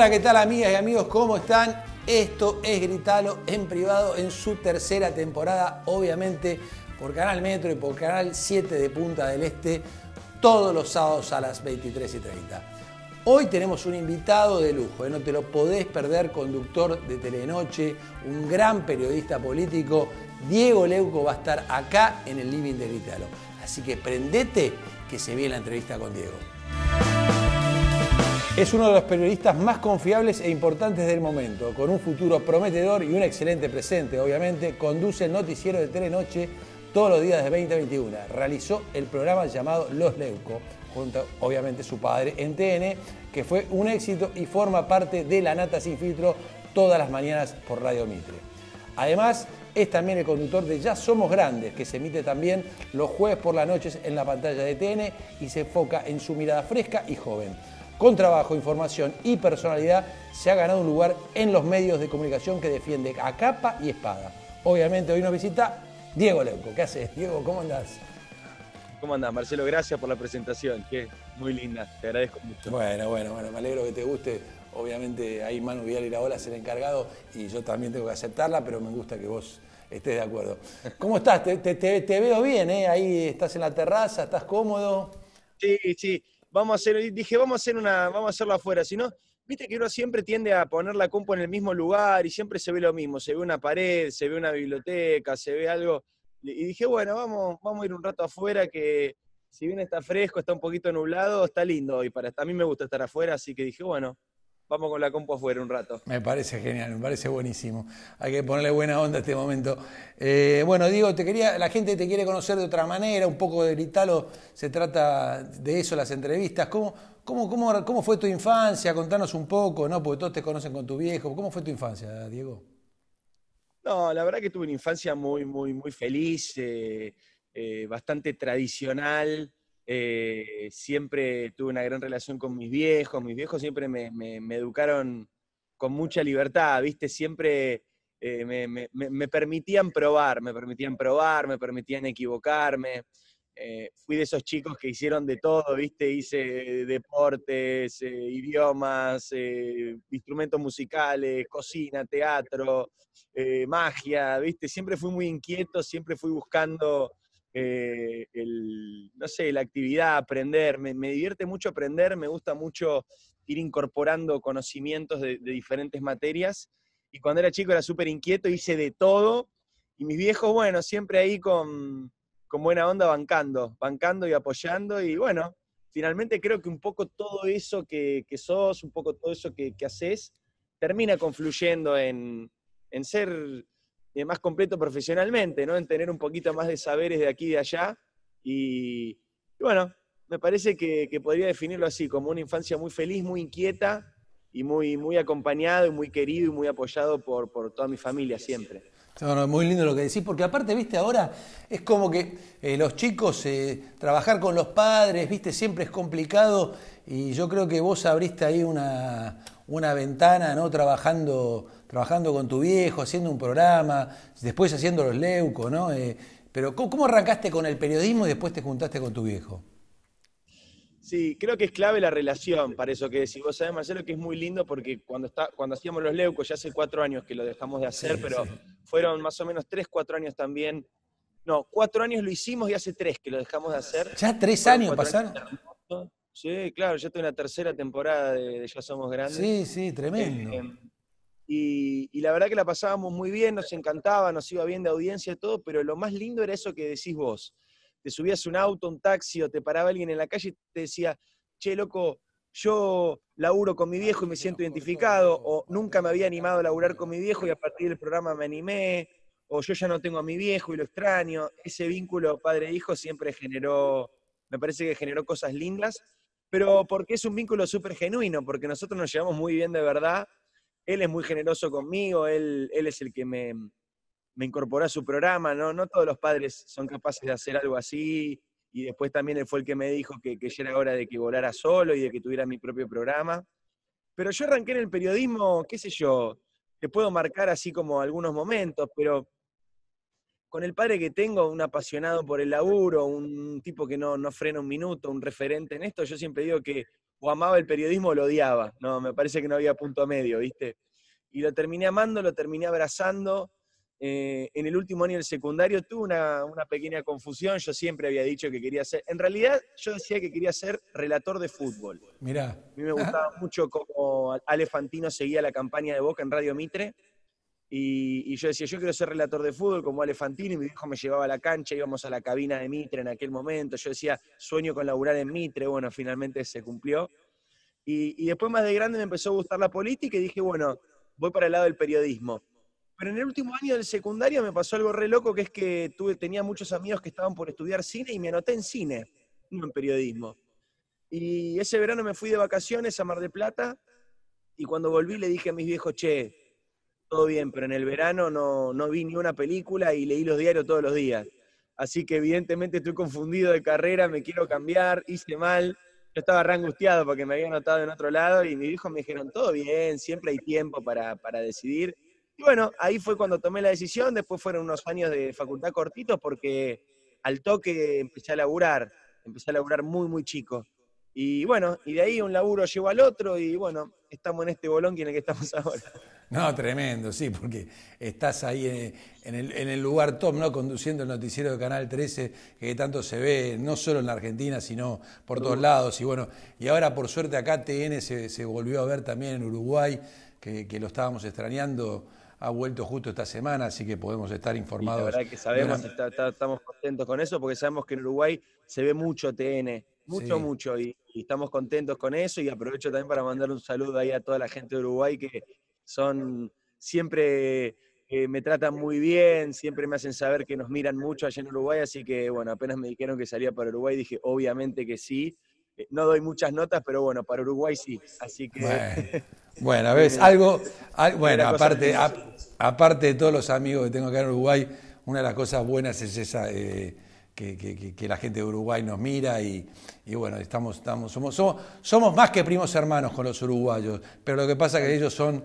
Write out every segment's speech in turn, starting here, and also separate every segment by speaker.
Speaker 1: Hola, ¿qué tal amigas y amigos? ¿Cómo están? Esto es Gritalo en privado en su tercera temporada, obviamente por Canal Metro y por Canal 7 de Punta del Este, todos los sábados a las 23 y 30. Hoy tenemos un invitado de lujo, ¿eh? no te lo podés perder, conductor de Telenoche, un gran periodista político. Diego Leuco va a estar acá en el living de Gritalo. Así que prendete que se viene la entrevista con Diego. Es uno de los periodistas más confiables e importantes del momento, con un futuro prometedor y un excelente presente, obviamente. Conduce el noticiero de Telenoche todos los días de 2021. Realizó el programa llamado Los Leuco, junto obviamente su padre en TN, que fue un éxito y forma parte de La Nata Sin Filtro todas las mañanas por Radio Mitre. Además, es también el conductor de Ya Somos Grandes, que se emite también los jueves por las noches en la pantalla de TN y se enfoca en su mirada fresca y joven. Con trabajo, información y personalidad se ha ganado un lugar en los medios de comunicación que defiende a capa y espada. Obviamente hoy nos visita Diego Leuco. ¿Qué haces, Diego? ¿Cómo andás?
Speaker 2: ¿Cómo andás, Marcelo? Gracias por la presentación, que muy linda, te agradezco mucho.
Speaker 1: Bueno, bueno, bueno, me alegro que te guste. Obviamente ahí Manu Vidal y la Ola es el encargado y yo también tengo que aceptarla, pero me gusta que vos estés de acuerdo. ¿Cómo estás? Te, te- te- te veo bien, ¿eh? Ahí estás en la terraza, estás cómodo.
Speaker 2: Sí, sí, vamos a hacer, dije, vamos a hacer una, vamos a hacerlo afuera, si no, viste que uno siempre tiende a poner la compu en el mismo lugar y siempre se ve lo mismo, se ve una pared, se ve una biblioteca, se ve algo, y dije, bueno, vamos, vamos a ir un rato afuera que si bien está fresco, está un poquito nublado, está lindo hoy, para, a mí me gusta estar afuera, así que dije, bueno, vamos con la compu afuera un rato.
Speaker 1: Me parece genial, me parece buenísimo. Hay que ponerle buena onda a este momento. Eh, bueno, Diego, te quería, la gente te quiere conocer de otra manera, un poco de Gritalo, se trata de eso las entrevistas. ¿Cómo, cómo, cómo, cómo fue tu infancia? Contanos un poco, ¿no? Porque todos te conocen con tu viejo. ¿Cómo fue tu infancia, Diego?
Speaker 2: No, la verdad que tuve una infancia muy, muy, muy feliz, eh, eh, bastante tradicional. Eh, siempre tuve una gran relación con mis viejos. Mis viejos siempre me, educaron con mucha libertad, ¿viste? Siempre eh, me, permitían probar, me permitían probar, me permitían equivocarme. Eh, fui de esos chicos que hicieron de todo, ¿viste? Hice deportes, idiomas, instrumentos musicales, cocina, teatro magia, ¿viste? Siempre fui muy inquieto, siempre fui buscando, eh, el, no sé, la actividad, aprender. Me, me divierte mucho aprender, me gusta mucho ir incorporando conocimientos de, diferentes materias. Y cuando era chico era súper inquieto, hice de todo. Y mis viejos, bueno, siempre ahí con, con buena onda bancando, bancando y apoyando. Y bueno, finalmente creo que un poco todo eso que, que sos, un poco todo eso que, que haces, termina confluyendo en, en ser eh, más completo profesionalmente, ¿no? En tener un poquito más de saberes de aquí y de allá. Y, bueno, me parece que, podría definirlo así, como una infancia muy feliz, muy inquieta y muy, muy acompañado y muy querido y muy apoyado por, por toda mi familia siempre.
Speaker 1: Muy lindo lo que decís, porque aparte, viste, ahora es como que eh, los chicos, eh, trabajar con los padres, viste, siempre es complicado y yo creo que vos abriste ahí una, una ventana, ¿no? Trabajando, trabajando con tu viejo, haciendo un programa, después haciendo los leucos, ¿no? Eh, pero ¿cómo, arrancaste con el periodismo y después te juntaste con tu viejo?
Speaker 2: Sí, creo que es clave la relación para eso que decís. Vos sabés, Marcelo, que es muy lindo porque cuando, está, cuando hacíamos los leucos, ya hace cuatro años que lo dejamos de hacer,
Speaker 1: Sí,
Speaker 2: pero
Speaker 1: sí.
Speaker 2: fueron más o menos tres, cuatro años también. No, cuatro años lo hicimos y hace tres que lo dejamos de hacer.
Speaker 1: ¿Ya tres años pasaron?
Speaker 2: Sí, claro, ya estoy en la tercera temporada de, de Ya Somos Grandes.
Speaker 1: Sí, sí, tremendo.
Speaker 2: Eh, y, y la verdad que la pasábamos muy bien, nos encantaba, nos iba bien de audiencia y todo, pero lo más lindo era eso que decís vos. Te subías un auto, un taxi o te paraba alguien en la calle y te decía, che, loco, yo laburo con mi viejo y me siento identificado, o nunca me había animado a laburar con mi viejo y a partir del programa me animé, o yo ya no tengo a mi viejo y lo extraño. Ese vínculo padre-hijo siempre generó, me parece que generó cosas lindas, pero porque es un vínculo súper genuino, porque nosotros nos llevamos muy bien de verdad. Él es muy generoso conmigo, él, él es el que me, me incorporó a su programa, ¿no? No todos los padres son capaces de hacer algo así, y después también él fue el que me dijo que, que ya era hora de que volara solo y de que tuviera mi propio programa. Pero yo arranqué en el periodismo, qué sé yo, te puedo marcar así como algunos momentos, pero con el padre que tengo, un apasionado por el laburo, un tipo que no, no frena un minuto, un referente en esto, yo siempre digo que o amaba el periodismo o lo odiaba. No, me parece que no había punto medio, ¿viste? Y lo terminé amando, lo terminé abrazando. Eh, en el último año del secundario tuve una, una, pequeña confusión. Yo siempre había dicho que quería ser. En realidad, yo decía que quería ser relator de fútbol.
Speaker 1: Mirá.
Speaker 2: A mí me gustaba mucho como Ale Fantino seguía la campaña de Boca en Radio Mitre. Y, yo decía, yo quiero ser relator de fútbol como Alefantini, mi hijo me llevaba a la cancha, íbamos a la cabina de Mitre en aquel momento, yo decía, sueño con laburar en Mitre, bueno, finalmente se cumplió. Y, después más de grande me empezó a gustar la política y dije, bueno, voy para el lado del periodismo. Pero en el último año del secundario me pasó algo re loco, que es que tuve, tenía muchos amigos que estaban por estudiar cine y me anoté en cine, no en periodismo. Y ese verano me fui de vacaciones a Mar del Plata y cuando volví le dije a mis viejos, che, todo bien, pero en el verano no, no vi ni una película y leí los diarios todos los días. Así que evidentemente estoy confundido de carrera, me quiero cambiar, hice mal. Yo estaba re angustiado porque me había anotado en otro lado y mis hijos me dijeron, todo bien, siempre hay tiempo para, para decidir. Y bueno, ahí fue cuando tomé la decisión, después fueron unos años de facultad cortitos porque al toque empecé a laburar, empecé a laburar muy, muy chico. Y bueno, y de ahí un laburo llevó al otro y bueno, estamos en este bolón en el que estamos ahora.
Speaker 1: No, tremendo, sí, porque estás ahí en, el, lugar top, ¿no? Conduciendo el noticiero de Canal 13, que tanto se ve, no solo en la Argentina, sino por todos lados. Y bueno, y ahora por suerte acá TN se, volvió a ver también en Uruguay, que, lo estábamos extrañando ha vuelto justo esta semana, así que podemos estar informados.
Speaker 2: la verdad que sabemos, estamos contentos con eso, porque sabemos que en Uruguay se ve mucho TN, mucho, mucho, y, estamos contentos con eso, y aprovecho también para mandar un saludo ahí a toda la gente de Uruguay que, son siempre eh, me tratan muy bien, siempre me hacen saber que nos miran mucho allá en Uruguay, así que bueno, apenas me dijeron que salía para Uruguay, dije obviamente que sí. Eh, no doy muchas notas, pero bueno, para Uruguay sí. Así que.
Speaker 1: Bueno, ves, algo. bueno, aparte, aparte de todos los amigos que tengo acá en Uruguay, una de las cosas buenas es esa. Eh, que, la gente de Uruguay nos mira y, bueno, estamos, estamos, somos, somos, somos más que primos hermanos con los uruguayos, pero lo que pasa es que ellos son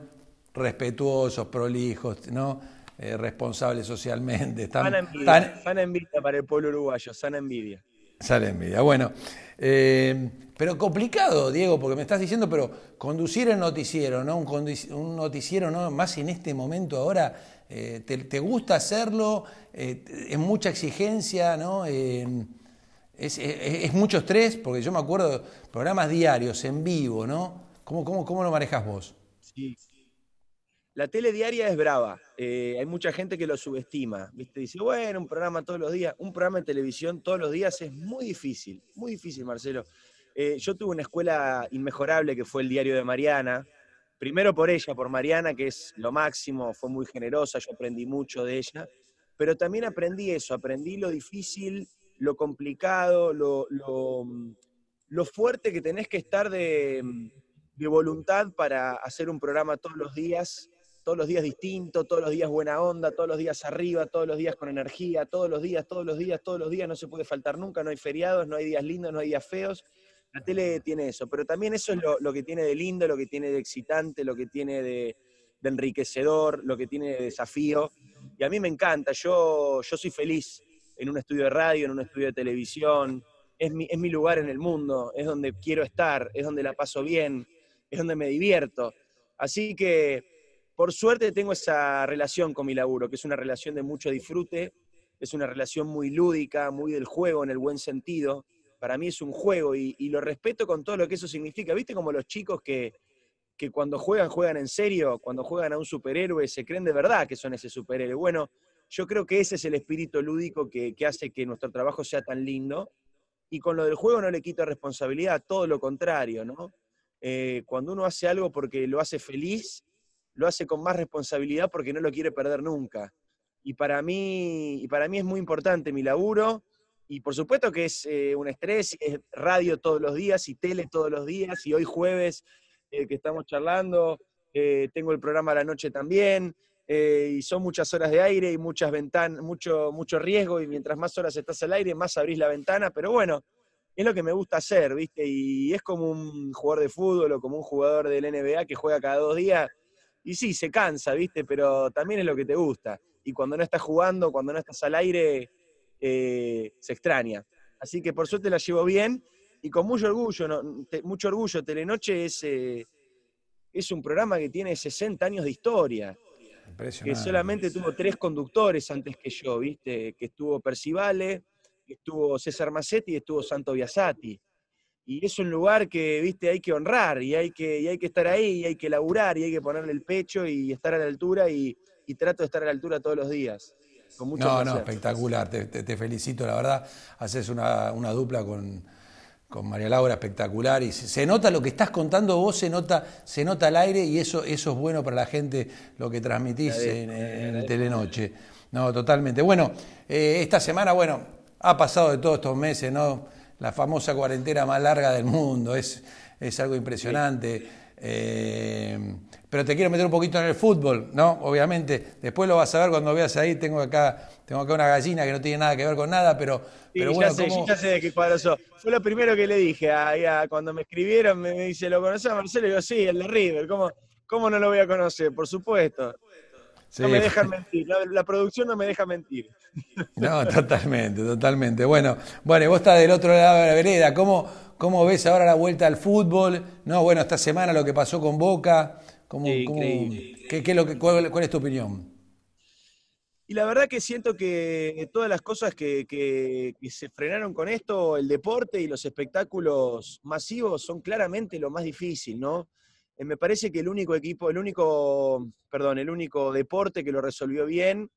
Speaker 1: respetuosos, prolijos, ¿no? Eh, responsables socialmente.
Speaker 2: Están, sana, envidia, sana envidia para el pueblo uruguayo, sana envidia.
Speaker 1: Sana envidia, bueno. Eh, pero complicado, Diego, porque me estás diciendo, pero conducir el noticiero, ¿no? Un, un noticiero, ¿no? Más en este momento ahora, eh, te, gusta hacerlo? es mucha exigencia, ¿no? Es, es, mucho estrés, porque yo me acuerdo programas diarios, en vivo, ¿no? ¿Cómo, lo manejas vos?
Speaker 2: Sí, la tele diaria es brava. Eh, hay mucha gente que lo subestima. ¿viste? Dice, bueno, un programa todos los días, un programa de televisión todos los días es muy difícil, muy difícil, Marcelo. Eh, yo tuve una escuela inmejorable que fue el diario de Mariana. Primero por ella, por Mariana, que es lo máximo, fue muy generosa, yo aprendí mucho de ella. Pero también aprendí eso, aprendí lo difícil, lo complicado, lo, fuerte que tenés que estar de voluntad para hacer un programa todos los días todos los días distinto, todos los días buena onda, todos los días arriba, todos los días con energía, todos los días, todos los días, todos los días, no se puede faltar nunca, no hay feriados, no hay días lindos, no hay días feos. La tele tiene eso, pero también eso es lo, que tiene de lindo, lo que tiene de excitante, lo que tiene de, enriquecedor, lo que tiene de desafío. Y a mí me encanta, yo, yo soy feliz en un estudio de radio, en un estudio de televisión, es mi, es mi lugar en el mundo, es donde quiero estar, es donde la paso bien, es donde me divierto. Así que por suerte tengo esa relación con mi laburo, que es una relación de mucho disfrute, es una relación muy lúdica, muy del juego en el buen sentido. Para mí es un juego y, lo respeto con todo lo que eso significa. ¿Viste como los chicos que, que cuando juegan, juegan en serio, cuando juegan a un superhéroe, se creen de verdad que son ese superhéroe? Bueno, yo creo que ese es el espíritu lúdico que, hace que nuestro trabajo sea tan lindo. Y con lo del juego no le quito responsabilidad, todo lo contrario, ¿no? Eh, cuando uno hace algo porque lo hace feliz, lo hace con más responsabilidad porque no lo quiere perder nunca. Y para mí, y para mí es muy importante mi laburo, y por supuesto que es eh, un estrés, es radio todos los días y tele todos los días, y hoy jueves eh, que estamos charlando, eh, tengo el programa a la noche también, y son muchas horas de aire y muchas ventanas, mucho, mucho riesgo, y mientras más horas estás al aire, más abrís la ventana, pero bueno, es lo que me gusta hacer, ¿viste? Y es como un jugador de fútbol o como un jugador del NBA que juega cada dos días, y sí, se cansa, ¿viste? Pero también es lo que te gusta. Y cuando no estás jugando, cuando no estás al aire, eh, se extraña. Así que por suerte la llevo bien y con mucho orgullo, mucho orgullo, Telenoche es, eh, es un programa que tiene 60 años de historia. Que solamente tuvo tres conductores antes que yo, ¿viste? Que estuvo Percivale, estuvo César Massetti y estuvo Santo Biasati. Y es un lugar que, viste, hay que honrar y hay que, hay que estar ahí y hay que laburar y hay que ponerle el pecho y estar a la altura y, trato de estar a la altura todos los días.
Speaker 1: No, no, espectacular. Te, felicito, la verdad. Haces una, dupla con, con, María Laura espectacular y se, nota lo que estás contando vos, se nota, se nota al aire y eso, eso es bueno para la gente, lo que transmitís en, el Telenoche. No, totalmente. Bueno, eh, esta semana, bueno, ha pasado de todos estos meses, ¿no? La famosa cuarentena más larga del mundo, es, es algo impresionante. Eh, pero te quiero meter un poquito en el fútbol, ¿no? Obviamente, después lo vas a ver cuando veas ahí, tengo acá, tengo acá una gallina que no tiene nada que ver con nada, pero, pero bueno.
Speaker 2: Ya sé, ya sé de qué cuadro Fue lo primero que le dije a, cuando me escribieron, me, dice, ¿lo conoces a Marcelo? Y yo, sí, el de River, ¿cómo, ¿cómo no lo voy a conocer? Por supuesto. No me dejan mentir, la, producción no me deja mentir.
Speaker 1: No, totalmente, totalmente. Bueno, bueno, vos estás del otro lado de la vereda, ¿cómo, cómo ves ahora la vuelta al fútbol? No, bueno, esta semana lo que pasó con Boca, ¿cómo, qué, lo que, cuál, es tu opinión?
Speaker 2: Y la verdad que siento que todas las cosas que, que, se frenaron con esto, el deporte y los espectáculos masivos son claramente lo más difícil, ¿no? Eh, me parece que el único equipo, el único, perdón, el único deporte que lo resolvió bien,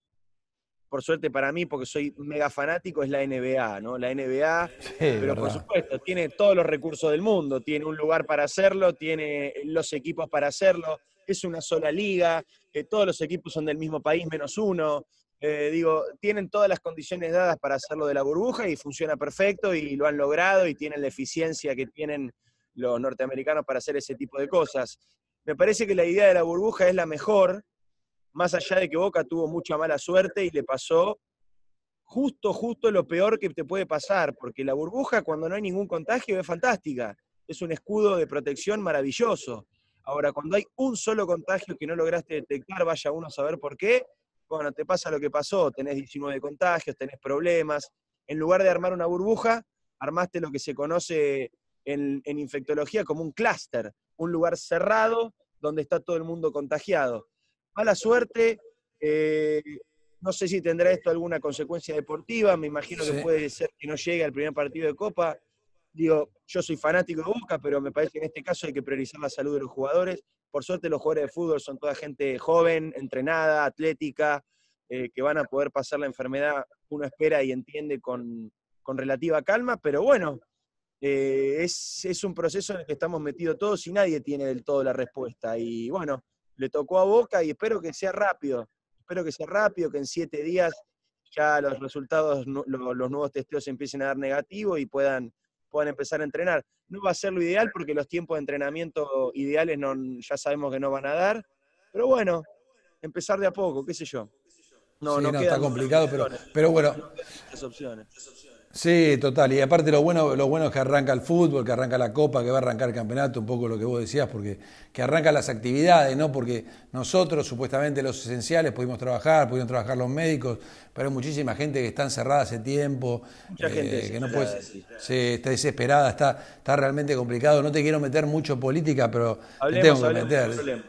Speaker 2: por suerte para mí, porque soy mega fanático, es la NBA, ¿no? La NBA, pero por supuesto, tiene todos los recursos del mundo, tiene un lugar para hacerlo, tiene los equipos para hacerlo, es una sola liga, eh, todos los equipos son del mismo país menos uno, eh, digo, tienen todas las condiciones dadas para hacerlo de la burbuja y funciona perfecto y lo han logrado y tienen la eficiencia que tienen los norteamericanos para hacer ese tipo de cosas. Me parece que la idea de la burbuja es la mejor, más allá de que Boca tuvo mucha mala suerte y le pasó justo, justo lo peor que te puede pasar, porque la burbuja cuando no hay ningún contagio es fantástica, es un escudo de protección maravilloso. Ahora, cuando hay un solo contagio que no lograste detectar, vaya uno a saber por qué, bueno, te pasa lo que pasó, tenés 19 contagios, tenés problemas. En lugar de armar una burbuja, armaste lo que se conoce en, infectología como un clúster, un lugar cerrado donde está todo el mundo contagiado. Mala suerte, eh, no sé si tendrá esto alguna consecuencia deportiva, me imagino que puede ser que no llegue al primer partido de Copa. Digo, yo soy fanático de Boca, pero me parece que en este caso hay que priorizar la salud de los jugadores. Por suerte los jugadores de fútbol son toda gente joven, entrenada, atlética, eh, que van a poder pasar la enfermedad, uno espera y entiende con, con relativa calma, pero bueno, eh, es, un proceso en el que estamos metidos todos y nadie tiene del todo la respuesta. Y bueno, le tocó a Boca y espero que sea rápido. Espero que sea rápido, que en siete días ya los resultados, los, nuevos testeos empiecen a dar negativo y puedan, puedan empezar a entrenar. No va a ser lo ideal porque los tiempos de entrenamiento ideales no, ya sabemos que no van a dar. Pero bueno, empezar de a poco, qué sé yo.
Speaker 1: No, no, está complicado, pero, pero bueno. opciones. Sí, total. Y aparte lo bueno, lo bueno es que arranca el fútbol, que arranca la copa, que va a arrancar el campeonato, un poco lo que vos decías, porque que arrancan las actividades, ¿no? Porque nosotros, supuestamente los esenciales, pudimos trabajar, pudieron trabajar los médicos, pero hay muchísima gente que está encerrada hace tiempo,
Speaker 2: Mucha gente
Speaker 1: eh, que no puede, está desesperada, está, está realmente complicado. No te quiero meter mucho en política, pero te tengo que meter.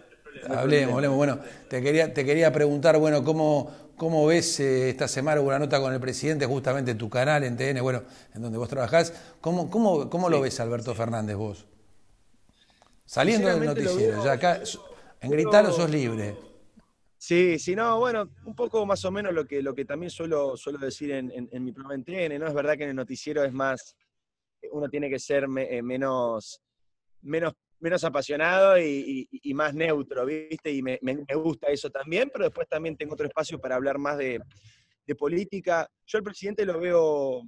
Speaker 1: Hablemos, hablemos. Bueno, te quería, te quería preguntar, bueno, cómo ¿Cómo ves eh, esta semana una nota con el presidente justamente en tu canal, en TN, bueno, en donde vos trabajás? ¿Cómo, cómo, cómo lo ves, Alberto Fernández, vos? Saliendo del noticiero, ya acá, en Gritalo sos libre.
Speaker 2: Sí, sí, no, bueno, un poco más o menos lo que, lo que también suelo, suelo decir en, mi programa en TN, ¿no? Es verdad que en el noticiero es más, uno tiene que ser eh, menos, menos menos apasionado y, más neutro, ¿viste? Y me, gusta eso también, pero después también tengo otro espacio para hablar más de, política. Yo al presidente lo veo,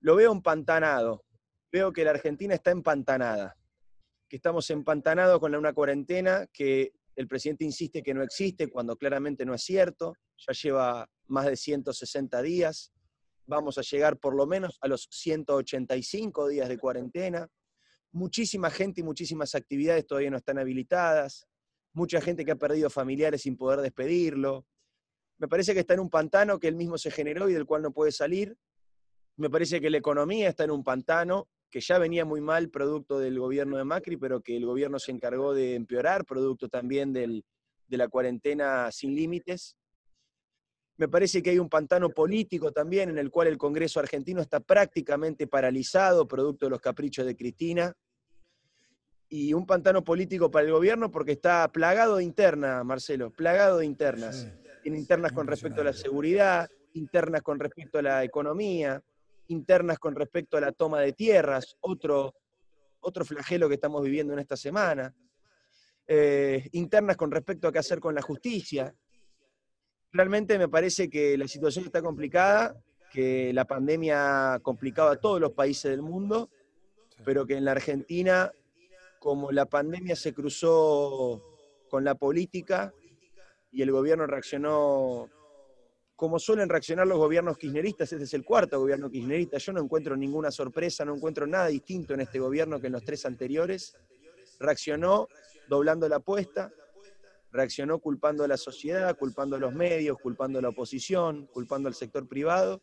Speaker 2: lo veo empantanado. Veo que la Argentina está empantanada, que estamos empantanados con una cuarentena que el presidente insiste que no existe cuando claramente no es cierto. Ya lleva más de 160 días. Vamos a llegar por lo menos a los 185 días de cuarentena muchísima gente y muchísimas actividades todavía no están habilitadas, mucha gente que ha perdido familiares sin poder despedirlo. Me parece que está en un pantano que él mismo se generó y del cual no puede salir. Me parece que la economía está en un pantano que ya venía muy mal producto del gobierno de Macri, pero que el gobierno se encargó de empeorar, producto también de la cuarentena sin límites. Me parece que hay un pantano político también en el cual el Congreso argentino está prácticamente paralizado, producto de los caprichos de Cristina. Y un pantano político para el gobierno porque está plagado de internas, Marcelo, plagado de internas. Tiene internas con respecto a la seguridad, internas con respecto a la economía, internas con respecto a la toma de tierras, otro, otro flagelo que estamos viviendo en esta semana, eh, internas con respecto a qué hacer con la justicia. Realmente me parece que la situación está complicada, que la pandemia ha complicado a todos los países del mundo, pero que en la Argentina, como la pandemia se cruzó con la política y el gobierno reaccionó como suelen reaccionar los gobiernos kirchneristas, este es el cuarto gobierno kirchnerista, yo no encuentro ninguna sorpresa, no encuentro nada distinto en este gobierno que en los tres anteriores. Reaccionó doblando la apuesta, reaccionó culpando a la sociedad, culpando a los medios, culpando a la oposición, culpando al sector privado,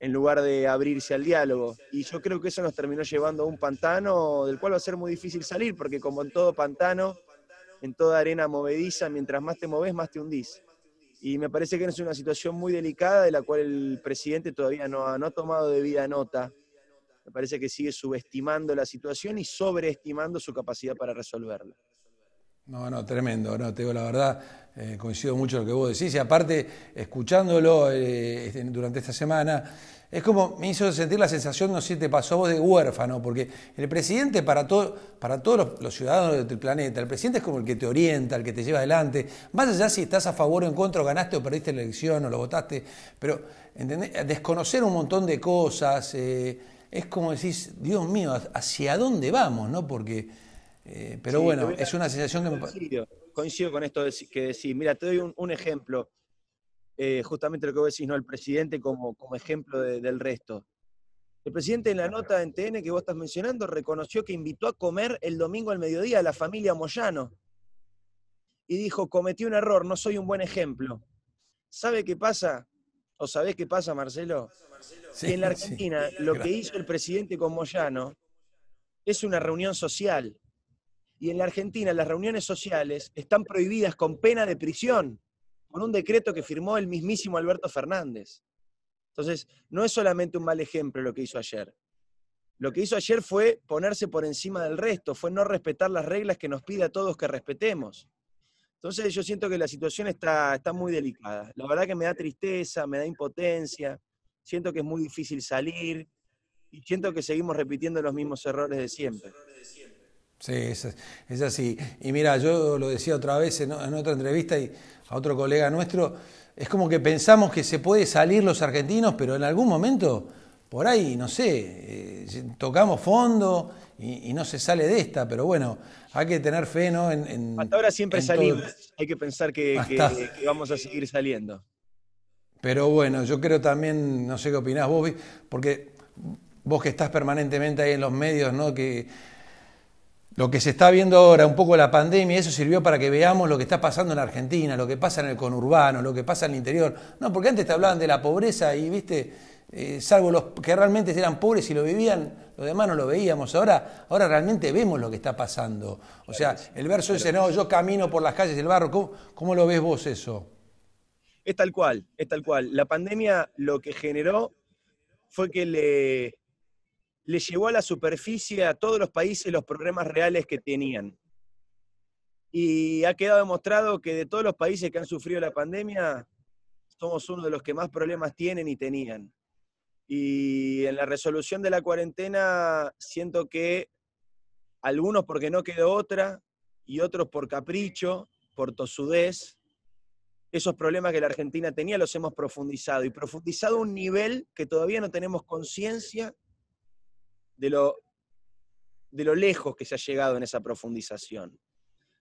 Speaker 2: en lugar de abrirse al diálogo. Y yo creo que eso nos terminó llevando a un pantano del cual va a ser muy difícil salir, porque como en todo pantano, en toda arena movediza, mientras más te moves, más te hundís y me parece que es una situación muy delicada de la cual el presidente todavía no ha, no ha tomado debida nota. Me parece que sigue subestimando la situación y sobreestimando su capacidad para resolverla.
Speaker 1: No, no, tremendo, no, te digo la verdad, eh, coincido mucho en lo que vos decís y aparte, escuchándolo eh, este, durante esta semana, es como me hizo sentir la sensación, no sé si te pasó vos, de huérfano, porque el presidente para, todo, para todos los, ciudadanos del planeta, el presidente es como el que te orienta, el que te lleva adelante, más allá si estás a favor o en contra, ganaste o perdiste la elección o lo votaste, pero desconocer un montón de cosas, eh, es como decís, Dios mío, ¿hacia dónde vamos? ¿no? Porque, eh, pero bueno, es una sensación que me...
Speaker 2: Coincido, coincido con esto que decís. Mira, te doy un ejemplo. Eh, justamente lo que vos decís, ¿no? El presidente como, como ejemplo del resto. El presidente en la nota en TN que vos estás mencionando reconoció que invitó a comer el domingo al mediodía a la familia Moyano. Y dijo, cometí un error, no soy un buen ejemplo. ¿Sabe qué pasa? ¿O sabés qué pasa, Marcelo? que en la Argentina lo que hizo el presidente con Moyano es una reunión social. Y en la Argentina las reuniones sociales están prohibidas con pena de prisión con un decreto que firmó el mismísimo Alberto Fernández. Entonces, no es solamente un mal ejemplo lo que hizo ayer. Lo que hizo ayer fue ponerse por encima del resto, fue no respetar las reglas que nos pide a todos que respetemos. Entonces yo siento que la situación está, está muy delicada. La verdad que me da tristeza, me da impotencia, siento que es muy difícil salir y siento que seguimos repitiendo los mismos errores de siempre.
Speaker 1: Sí, es, así. Y mira, yo lo decía otra vez en, otra entrevista y a otro colega nuestro, es como que pensamos que se puede salir los argentinos, pero en algún momento, por ahí, no sé, eh, tocamos fondo y, no se sale de esta, pero bueno, hay que tener fe, ¿no? En,
Speaker 2: Hasta ahora siempre salimos, hay que pensar que, vamos a seguir saliendo.
Speaker 1: Pero bueno, yo creo también, no sé qué opinás vos, porque vos que estás permanentemente ahí en los medios, ¿no? Que lo que se está viendo ahora, un poco la pandemia, eso sirvió para que veamos lo que está pasando en Argentina, lo que pasa en el conurbano, lo que pasa en el interior. No, porque antes te hablaban de la pobreza y, viste, eh, salvo los que realmente eran pobres y lo vivían, los demás no lo veíamos. Ahora, ahora realmente vemos lo que está pasando. O sea, el verso ese, no, yo camino por las calles del barro, ¿cómo, cómo lo ves vos eso?
Speaker 2: Es tal cual, es tal cual. La pandemia lo que generó fue que le, le llevó a la superficie a todos los países los problemas reales que tenían. Y ha quedado demostrado que de todos los países que han sufrido la pandemia, somos uno de los que más problemas tienen y tenían. Y en la resolución de la cuarentena siento que algunos porque no quedó otra y otros por capricho, por tosudez, esos problemas que la Argentina tenía los hemos profundizado y profundizado a un nivel que todavía no tenemos conciencia de lo, de lo lejos que se ha llegado en esa profundización.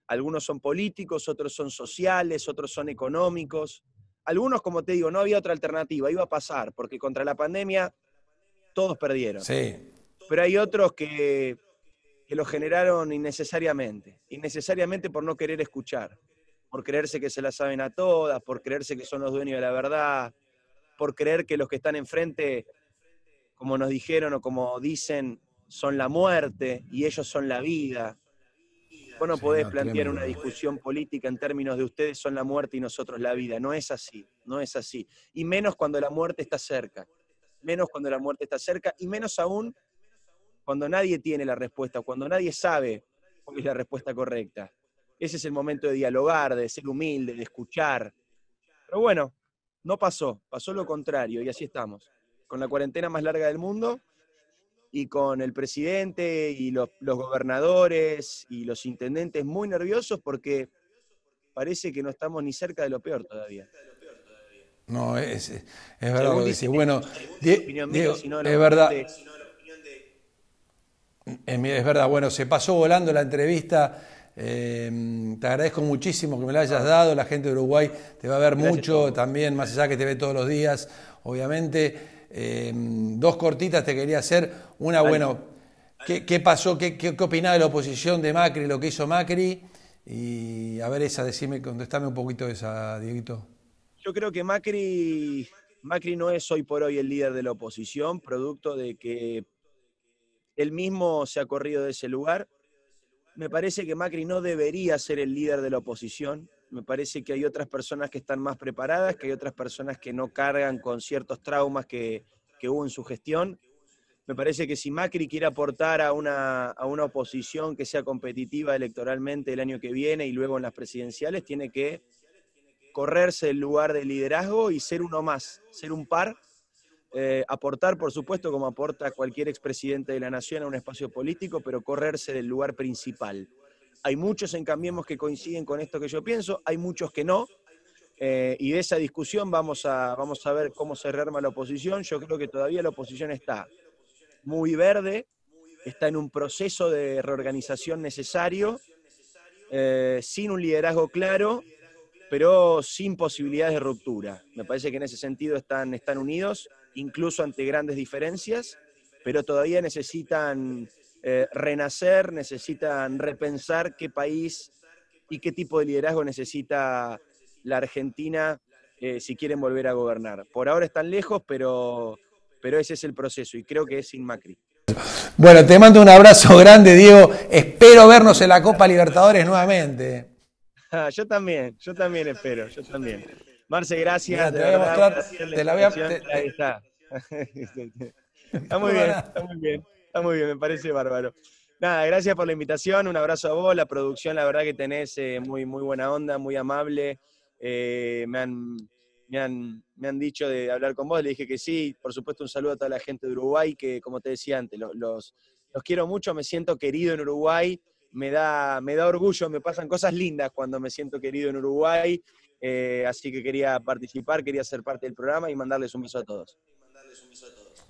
Speaker 2: Algunos son políticos, otros son sociales, otros son económicos. Algunos, como te digo, no había otra alternativa, iba a pasar, porque contra la pandemia todos perdieron.
Speaker 1: Sí.
Speaker 2: Pero hay otros que, que lo generaron innecesariamente, innecesariamente por no querer escuchar, por creerse que se la saben a todas, por creerse que son los dueños de la verdad, por creer que los que están enfrente como nos dijeron o como dicen, son la muerte y ellos son la vida. Vos no podés plantear una discusión política en términos de ustedes son la muerte y nosotros la vida. No es así, no es así. Y menos cuando la muerte está cerca. Menos cuando la muerte está cerca y menos aún cuando nadie tiene la respuesta, cuando nadie sabe cuál es la respuesta correcta. Ese es el momento de dialogar, de ser humilde, de escuchar. Pero bueno, no pasó, pasó lo contrario y así estamos. Con la cuarentena más larga del mundo y con el presidente y los, gobernadores y los intendentes muy nerviosos porque parece que no estamos ni cerca de lo peor todavía.
Speaker 1: No, es, es verdad lo que Bueno, es verdad. Es verdad, bueno, se pasó volando la entrevista. Eh, te agradezco muchísimo que me la hayas dado. La gente de Uruguay te va a ver mucho también, más allá que te ve todos los días, obviamente. Eh, dos cortitas te quería hacer. Una, bueno, ¿qué, pasó? ¿Qué, qué, opinás de la oposición de Macri, lo que hizo Macri? Y a ver esa, decime, contestame un poquito esa, Dieguito.
Speaker 2: Yo creo que Macri, Macri no es hoy por hoy el líder de la oposición, producto de que él mismo se ha corrido de ese lugar. Me parece que Macri no debería ser el líder de la oposición. Me parece que hay otras personas que están más preparadas, que hay otras personas que no cargan con ciertos traumas que, hubo en su gestión. Me parece que si Macri quiere aportar a una, a una oposición que sea competitiva electoralmente el año que viene y luego en las presidenciales, tiene que correrse el lugar de liderazgo y ser uno más, ser un par, eh, aportar, por supuesto, como aporta cualquier expresidente de la nación a un espacio político, pero correrse del lugar principal. Hay muchos en Cambiemos que coinciden con esto que yo pienso, hay muchos que no. Eh, y de esa discusión vamos a, vamos a ver cómo se rearma la oposición. Yo creo que todavía la oposición está muy verde, está en un proceso de reorganización necesario, eh, sin un liderazgo claro, pero sin posibilidades de ruptura. Me parece que en ese sentido están, están unidos, incluso ante grandes diferencias, pero todavía necesitan eh, renacer, necesitan repensar qué país y qué tipo de liderazgo necesita la Argentina eh, si quieren volver a gobernar. Por ahora están lejos, pero, pero ese es el proceso y creo que es sin Macri.
Speaker 1: Bueno, te mando un abrazo grande, Diego. Espero vernos en la Copa Libertadores nuevamente.
Speaker 2: Yo también, yo también espero, yo también. Marce, gracias.
Speaker 1: te, voy a mostrar, te la voy a...
Speaker 2: Ahí está. está muy bien, está muy bien muy bien, me parece bárbaro. Nada, gracias por la invitación, un abrazo a vos, la producción, la verdad que tenés eh, muy, muy buena onda, muy amable. Eh, me, han, me, han, me, han, dicho de hablar con vos, le dije que sí. Por supuesto, un saludo a toda la gente de Uruguay, que como te decía antes, los, los, quiero mucho, me siento querido en Uruguay, me da, me da orgullo, me pasan cosas lindas cuando me siento querido en Uruguay. Eh, así que quería participar, quería ser parte del programa y mandarles un beso a todos.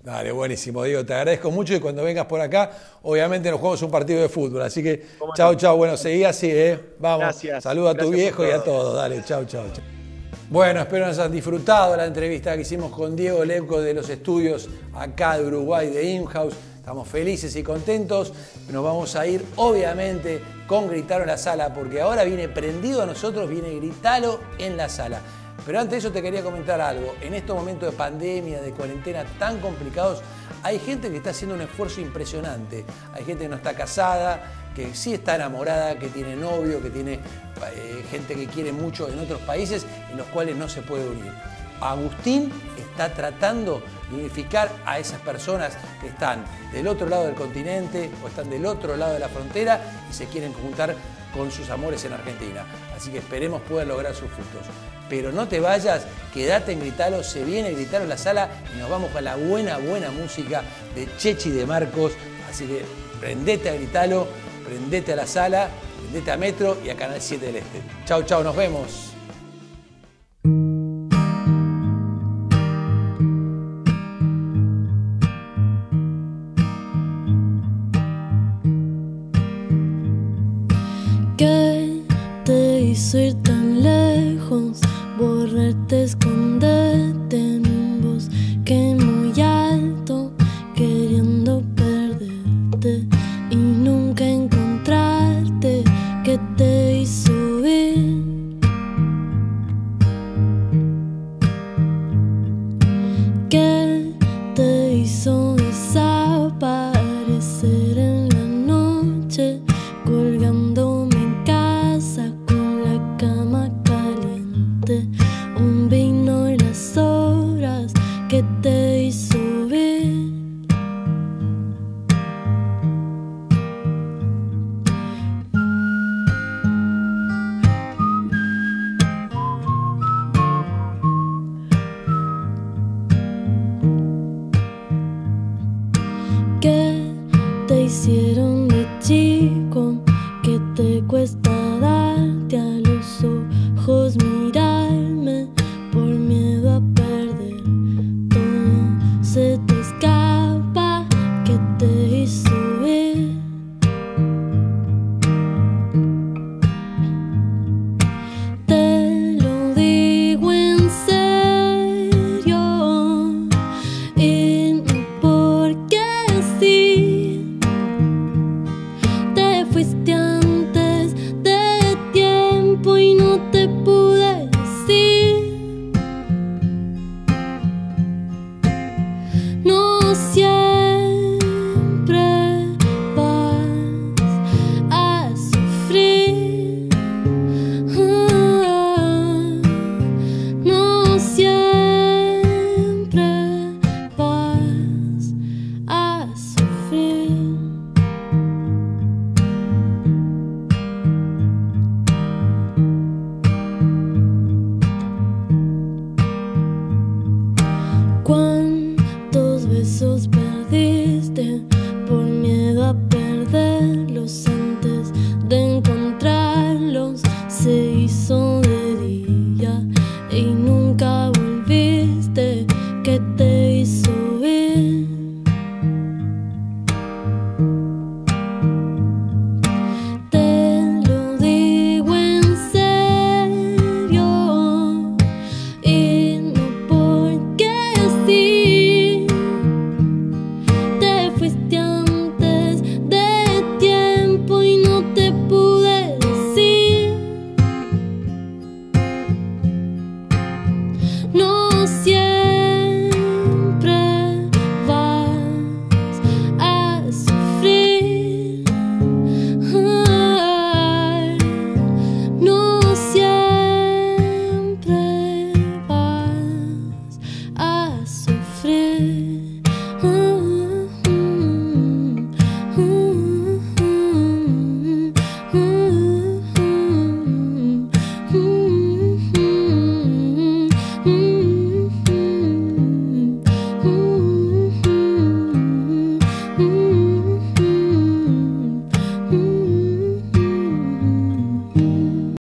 Speaker 1: Dale, buenísimo, Diego. Te agradezco mucho y cuando vengas por acá, obviamente nos jugamos un partido de fútbol. Así que, chao, chao. Bueno, seguí así, ¿eh? Vamos.
Speaker 2: Gracias.
Speaker 1: Saluda a tu viejo y a todos. Dale, chao, chao, chao. Bueno, espero nos hayan disfrutado la entrevista que hicimos con Diego Leuco de los estudios acá de Uruguay, de Inhouse. Estamos felices y contentos. Nos vamos a ir, obviamente, con Gritalo en la sala, porque ahora viene prendido a nosotros, viene Gritalo en la sala. Pero antes de eso te quería comentar algo. En estos momentos de pandemia, de cuarentena tan complicados, hay gente que está haciendo un esfuerzo impresionante. Hay gente que no está casada, que sí está enamorada, que tiene novio, que tiene eh, gente que quiere mucho en otros países en los cuales no se puede unir. Agustín está tratando de unificar a esas personas que están del otro lado del continente o están del otro lado de la frontera y se quieren juntar con sus amores en Argentina. Así que esperemos poder lograr sus frutos. Pero no te vayas, quédate en Gritalo, se viene Gritalo en la sala y nos vamos con la buena, buena música de Chechi de Marcos. Así que prendete a Gritalo, prendete a la sala, prendete a Metro y a Canal 7 del Este. Chau, chau, nos vemos.
Speaker 3: que te hizo antes que te hicieron